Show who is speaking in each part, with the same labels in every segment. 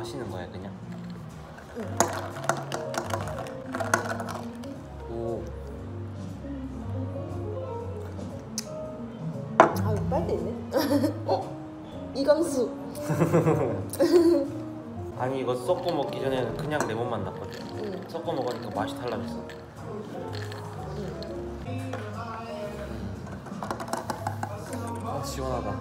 Speaker 1: 마시는 거야 그냥?
Speaker 2: 응. 오아 빨대 있네. 어? 이광수.
Speaker 1: 아니 이거 섞어 먹기 전에는 그냥 레몬만 났거든
Speaker 2: 응.
Speaker 1: 섞어 먹으니까 맛이 달라졌어 아 시원하다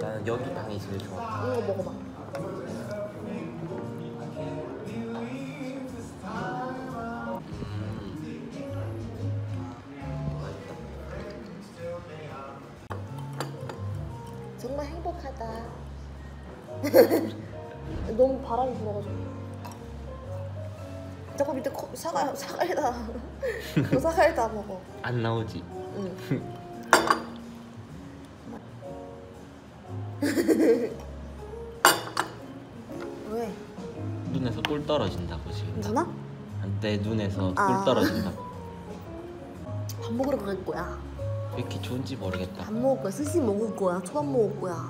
Speaker 1: 나는 여기 방이 제일 좋아
Speaker 2: 이거 먹어봐. 정말 행복하다. 너무 바람이 불어가지고. 자꾸 밑에 컵, 사과 사과에다 그 사과에다 먹어.
Speaker 1: 안 나오지?
Speaker 2: 응.
Speaker 1: 꿀 떨어진다고 지금
Speaker 2: 누나?
Speaker 1: 내 눈에서 꿀
Speaker 2: 아.
Speaker 1: 떨어진다고
Speaker 2: 밥 먹으러 갈 거야.
Speaker 1: 왜 이렇게 좋은지 모르겠다
Speaker 2: 밥 먹을 거야. 스시 먹을 거야. 초밥 먹을 거야.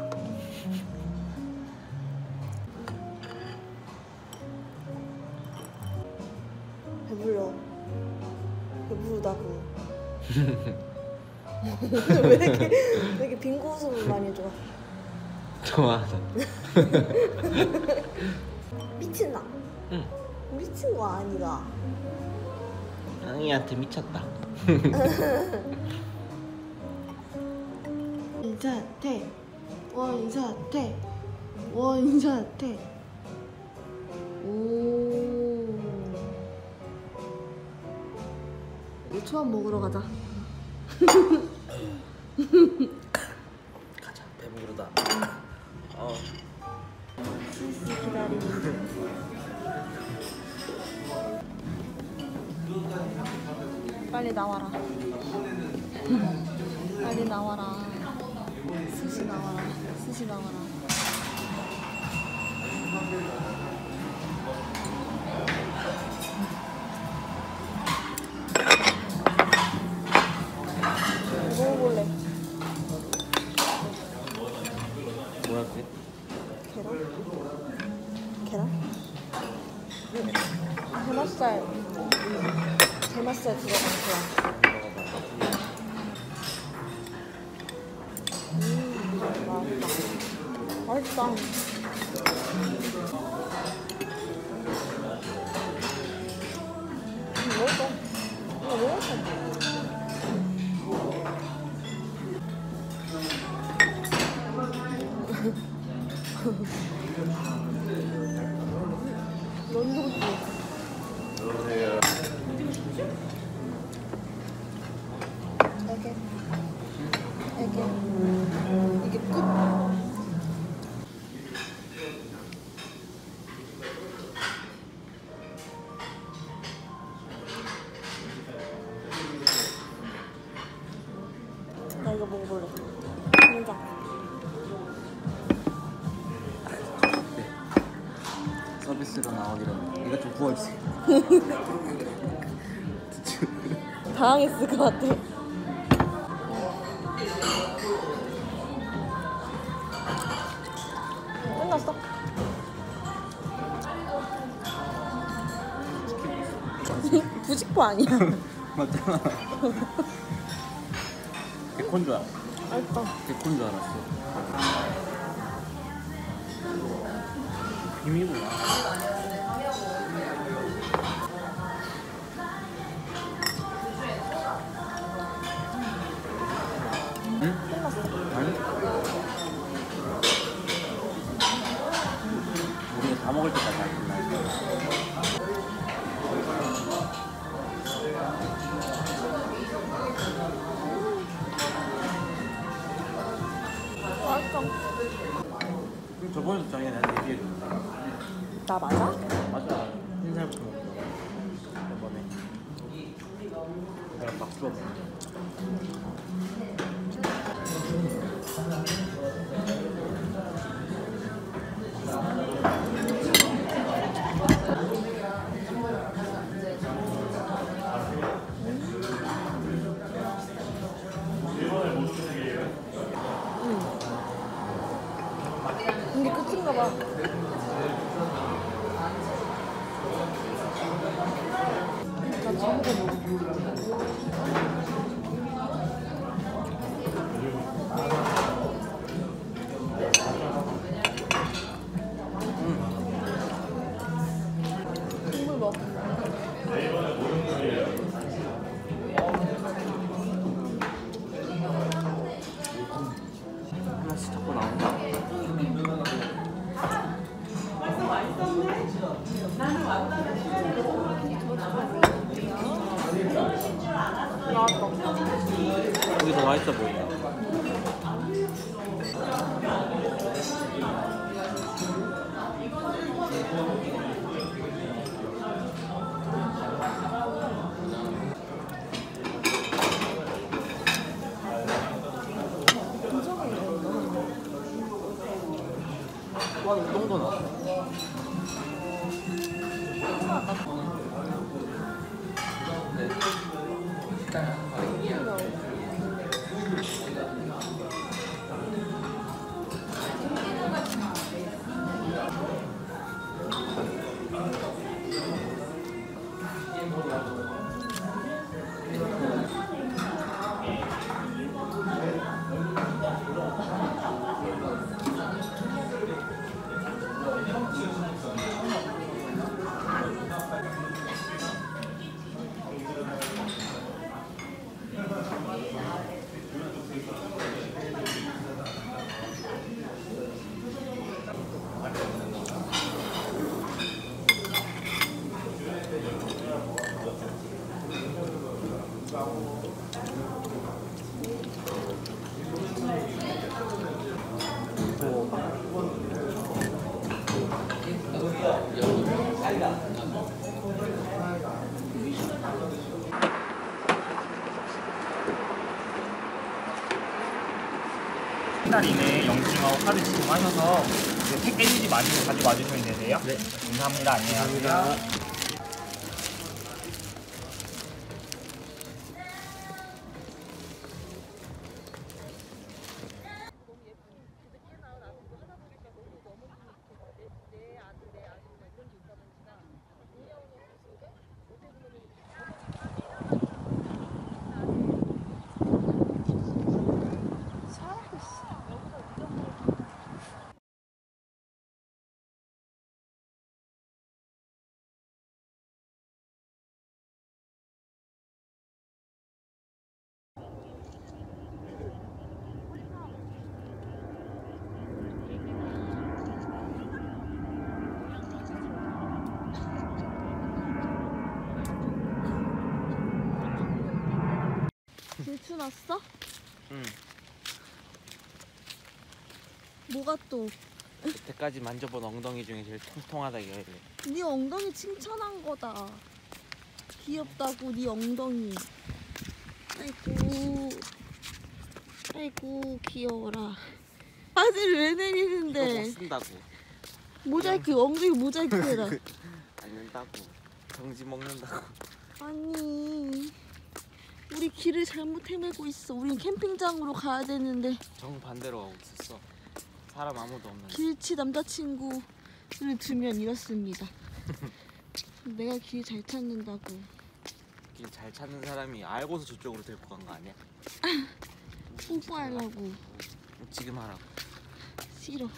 Speaker 2: 배불러. 배부르다고. 왜 이렇게 왜 이렇게 빙고 웃음을 많이 해줘?
Speaker 1: 좋아하는
Speaker 2: 미친나?
Speaker 1: 응.
Speaker 2: 미친 거 아니다.
Speaker 1: 앙이한테 미쳤다.
Speaker 2: 인사태 원사태 원사태 오. 초밥 먹으러 가자 빨리 나와라 빨리 나와라 스시 나와라 스시 나와라 먹어볼래
Speaker 1: 뭐야 그게?
Speaker 2: 계란? 계란? 응. 게맛살. 게맛살 들어간 계란 음 맛있다. 맛있다 넌 이렇 당황했을 것 같아. 끝났어? 부직포 아니야?
Speaker 1: 맞잖아 백혼 줄 알았어
Speaker 2: 알다.
Speaker 1: 백혼 줄 알았어 힘이구나
Speaker 3: 한달 이내에 영수증하고 카드 지급하셔서 이제 패키지 마시고 가지고 와주시면 되세요.
Speaker 1: 네.
Speaker 3: 감사합니다. 안녕히 가세요.
Speaker 2: 났어?
Speaker 1: 응.
Speaker 2: 뭐가 또?
Speaker 1: 그때까지 만져본 엉덩이 중에 제일 통통하다 이거래.
Speaker 2: 네 엉덩이 칭찬한 거다. 귀엽다고 네 엉덩이. 아이고. 아이고 귀여워라. 바지를 왜
Speaker 1: 이거
Speaker 2: 내리는데?
Speaker 1: 못 쓴다고.
Speaker 2: 모자이크 엉덩이 모자이크 해라.
Speaker 1: 안 된다고. 정지 먹는다고.
Speaker 2: 아니. 우리 길을 잘못 헤매고 있어. 우린 캠핑장으로 가야 되는데
Speaker 1: 정 반대로 가고 있었어. 사람 아무도 없는.
Speaker 2: 길치 남자친구를 두면 이렇습니다. 내가 길 잘 찾는다고.
Speaker 1: 길 잘 찾는 사람이 알고서 저쪽으로 데리고 간 거 아니야?
Speaker 2: 뽀뽀하려고.
Speaker 1: 지금 하라고.
Speaker 2: 싫어.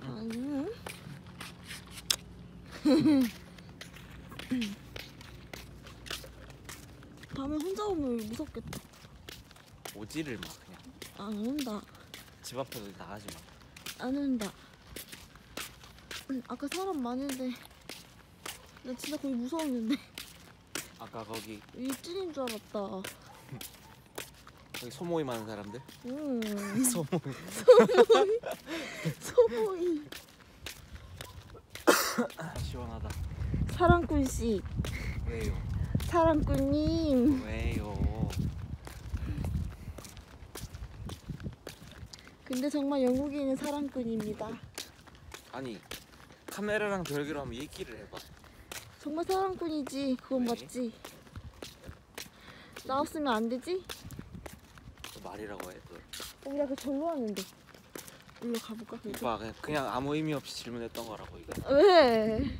Speaker 2: 아니. 밤에 혼자 오면 무섭겠다.
Speaker 1: 오지를 마 그냥.
Speaker 2: 안 온다.
Speaker 1: 집 앞에서 나가지 마.
Speaker 2: 안 온다. 음, 아까 사람 많은데 나 진짜 거기 무서웠는데
Speaker 1: 아까 거기
Speaker 2: 일진인 줄 알았다.
Speaker 1: 거기 소모임 하는 사람들.
Speaker 2: 음,
Speaker 1: 소모임.
Speaker 2: 소모이
Speaker 1: 아, 시원하다.
Speaker 2: 사랑꾼 씨,
Speaker 1: 왜요?
Speaker 2: 사랑꾼님.
Speaker 1: 왜요?
Speaker 2: 근데 정말 영국인은 사랑꾼입니다.
Speaker 1: 아니 카메라랑 별개로 한번 얘기를 해봐.
Speaker 2: 정말 사랑꾼이지. 그건
Speaker 1: 왜?
Speaker 2: 맞지. 나왔으면 안 되지?
Speaker 1: 또 말이라고 해. 또.
Speaker 2: 어, 우리가 그 절로 왔는데. 일로 가볼까? 그래도?
Speaker 1: 오빠 그냥 아무 의미 없이 질문했던 거라고 이거
Speaker 2: 왜?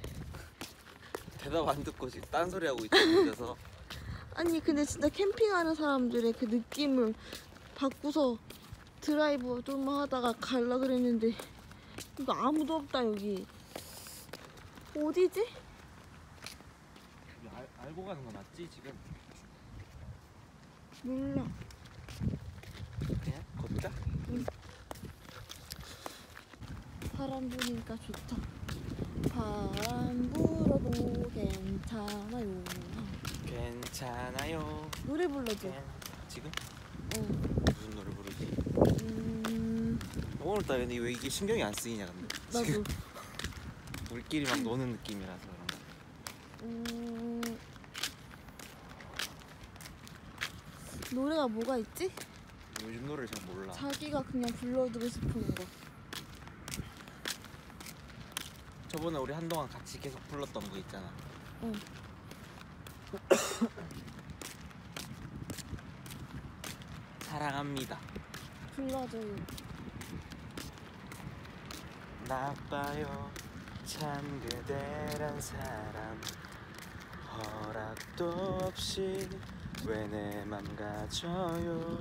Speaker 1: 대답 안 듣고 지금 딴소리 하고 있다 늦어서
Speaker 2: 아니 근데 진짜 캠핑하는 사람들의 그 느낌을 받고서 드라이브 좀 하다가 갈라 그랬는데 이거 아무도 없다 여기. 어디지?
Speaker 1: 알, 알고 가는 거 맞지 지금?
Speaker 2: 몰라.
Speaker 1: 그냥 걷자?
Speaker 2: 바람 부니까 좋다 바람 불어도 괜찮아요.
Speaker 1: 괜찮아요
Speaker 2: 노래 불러줘.
Speaker 1: 그냥 지금?
Speaker 2: 어.
Speaker 1: 무슨 노래 부르지?
Speaker 2: 음,
Speaker 1: 오늘따라 근데 왜 이게 신경이 안 쓰이냐 근데.
Speaker 2: 나도.
Speaker 1: 지금 우리끼리 막 노는 느낌이라서 그런가.
Speaker 2: 음, 노래가 뭐가 있지?
Speaker 1: 요즘 노래를 잘 몰라.
Speaker 2: 자기가 그냥 불러주고 싶은 거
Speaker 1: 저번에 우리 한동안 같이 계속 불렀던 거 있잖아.
Speaker 2: 응.
Speaker 1: 사랑합니다.
Speaker 2: 불러줘요
Speaker 1: 나빠요. 참 그대란 사람. 허락도 없이 왜 내 맘 가져요?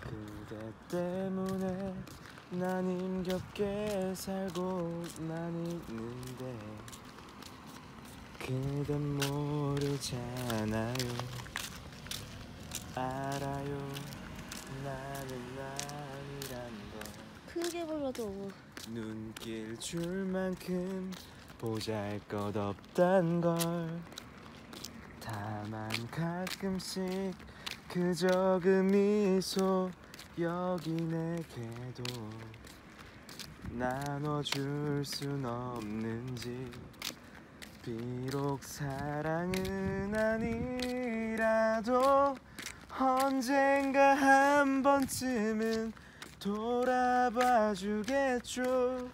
Speaker 1: 그대 때문에 난 힘겹게 살고만 있는데 그댄 모르잖아요. 알아요. 나는 아니란 걸.
Speaker 2: 크게 불러줘.
Speaker 1: 눈길 줄 만큼 보잘 것 없단 걸. 다만 가끔씩 그저 그 미소 여기 내게도 나눠줄 순 없는지 비록 사랑은 아니라도 언젠가 한 번쯤은 돌아봐 주겠죠.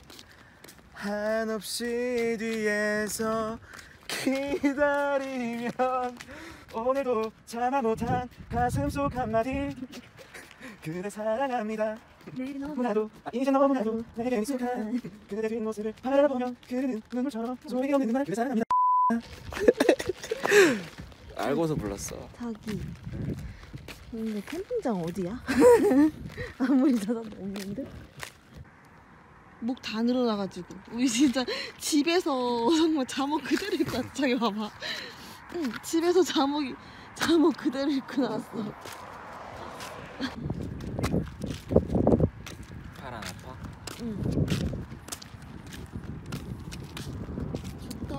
Speaker 1: 한없이 뒤에서 기다리면 오늘도 참아 못한 가슴 속 한마디 그대 사랑합니다.
Speaker 2: 내일은
Speaker 1: 너무나도 아, 이제 너무나도 내게 익숙한 그대 뒷모습을 바라보면 그는 눈물처럼 소리가 없는 말 그대 사랑합니다. 알고서 불렀어.
Speaker 2: 자기 근데 캠핑장 어디야? 아무리 찾아도 없는데 목 다 늘어나가지고. 우리 진짜 집에서 정말 잠옷 그대로 입고 왔어. 자기 봐봐. 응 집에서 잠옷 잠옷 그대로 입고 나왔어
Speaker 1: 팔 안 아파?
Speaker 2: 응. 좋다.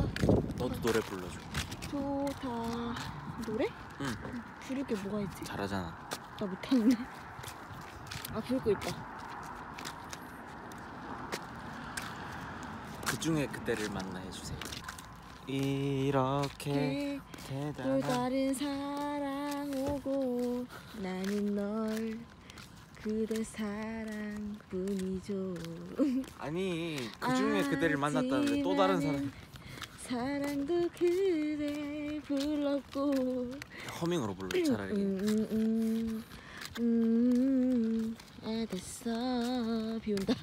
Speaker 1: 너도 노래 불러줘.
Speaker 2: 좋다. 노래?
Speaker 1: 응.
Speaker 2: 부를 게 뭐가 있지?
Speaker 1: 잘하잖아.
Speaker 2: 나 못하는데? 아 부를 거 있다.
Speaker 1: 그 중에 그대를 만나 해주세요. 이렇게
Speaker 2: 그또
Speaker 1: 대단한
Speaker 2: 다른 사랑 오고 나는 널 그대 사랑뿐이죠.
Speaker 1: 아니 그 중에 그대를 만났다는데 또 다른 사람
Speaker 2: 사랑도 그대 불렀고.
Speaker 1: 허밍으로 불러 차라리.
Speaker 2: 음, 음, 음, 아 됐어. 비 온다.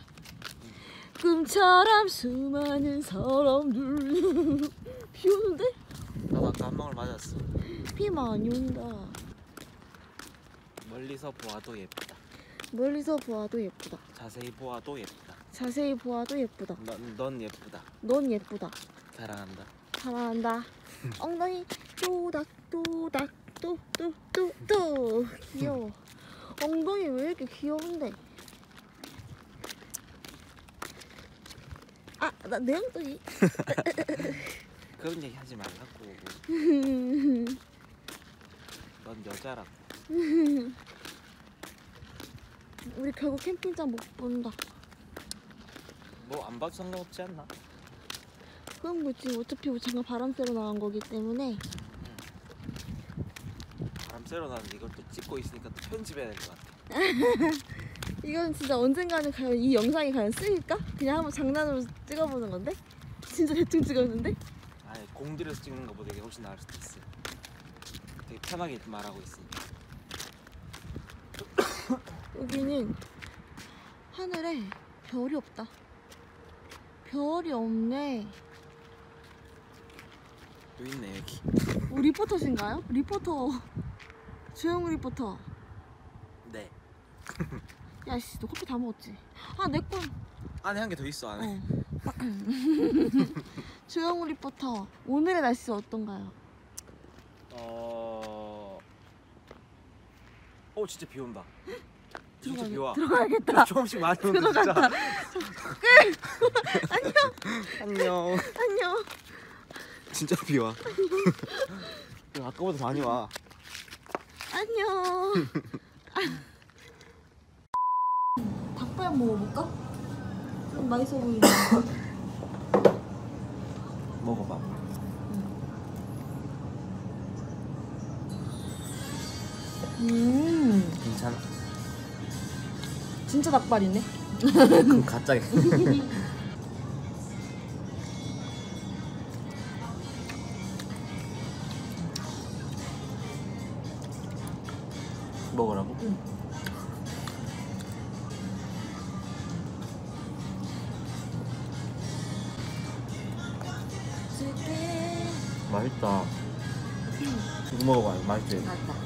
Speaker 2: 꿈처럼 수많은 사람들. 비 오는데?
Speaker 1: 나도 아까 한 방울 맞았어.
Speaker 2: 비 많이 온다.
Speaker 1: 멀리서 보아도 예쁘다
Speaker 2: 멀리서 보아도 예쁘다.
Speaker 1: 자세히 보아도 예쁘다.
Speaker 2: 자세히 보아도 예쁘다.
Speaker 1: 넌, 넌 예쁘다.
Speaker 2: 넌 예쁘다.
Speaker 1: 사랑한다.
Speaker 2: 사랑한다. 엉덩이 또닥 또닥 또또또또 귀여워. 엉덩이 왜 이렇게 귀여운데? 아 나 내 엉덩이.
Speaker 1: 그런 얘기 하지 말라고. 넌 여자라고
Speaker 2: 우리 결국 캠핑장 못 본다
Speaker 1: 뭐 안 봐도 상관없지 않나?
Speaker 2: 그럼 뭐지 어차피 우리 잠깐 바람 쐬러 나간 거기 때문에
Speaker 1: 바람 쐬러 나는데 이걸 또 찍고 있으니까 또 편집해야 될 것 같아
Speaker 2: 이건 진짜 언젠가는 과연 이 영상이 과연 쓰일까? 그냥 한번 장난으로 찍어보는 건데? 진짜 대충 찍었는데?
Speaker 1: 아니 공들여서 찍는 것보다 이게 훨씬 나을 수도 있어 되게 편하게 말하고 있으니까
Speaker 2: 여기는 한 하늘에 별이 없다. 별이 없네.
Speaker 1: 여기 있네 여기
Speaker 2: 어, 리포터신가요? 리포터. 조영 리포터.
Speaker 1: 네
Speaker 2: 야씨, 너 커피 다 먹었지? 아, 내 건.
Speaker 1: 안에 한 개 더 있어 안에
Speaker 2: 어. 조영 리포터. 오늘의 날씨 어떤가요?
Speaker 1: 어... 어 진짜 비 온다 진짜
Speaker 2: 들어가야-
Speaker 1: 비 와.
Speaker 2: 들어가야겠다.
Speaker 1: 조금씩 많이
Speaker 2: 들어갔다.
Speaker 1: 진짜 안녕
Speaker 2: 안녕.
Speaker 1: 진짜 비와 아까보다 많이 와
Speaker 2: 안녕. 닭발 먹어볼까? 좀 맛있어 보이네.
Speaker 1: 먹어봐
Speaker 2: 음,
Speaker 1: 괜찮아
Speaker 2: 진짜 닭발이네.
Speaker 1: 그럼 가짜게 먹으라고?
Speaker 2: 응.
Speaker 1: 맛있다 이거 먹어봐 맛있지?
Speaker 2: 맞다.